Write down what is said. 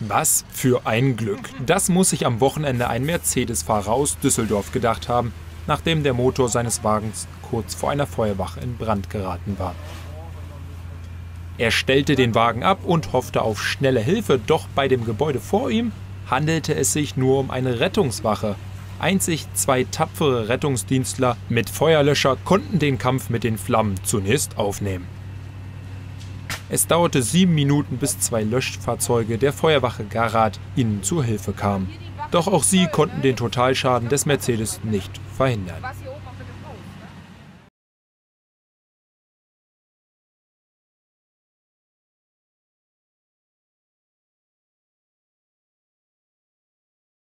Was für ein Glück. Das muss sich am Wochenende ein Mercedes-Fahrer aus Düsseldorf gedacht haben, nachdem der Motor seines Wagens kurz vor einer Feuerwache in Brand geraten war. Er stellte den Wagen ab und hoffte auf schnelle Hilfe, doch bei dem Gebäude vor ihm handelte es sich nur um eine Rettungswache. Einzig zwei tapfere Rettungsdienstler mit Feuerlöscher konnten den Kampf mit den Flammen zunächst aufnehmen. Es dauerte sieben Minuten, bis zwei Löschfahrzeuge der Feuerwache Garat ihnen zur Hilfe kamen. Doch auch sie konnten den Totalschaden des Mercedes nicht verhindern.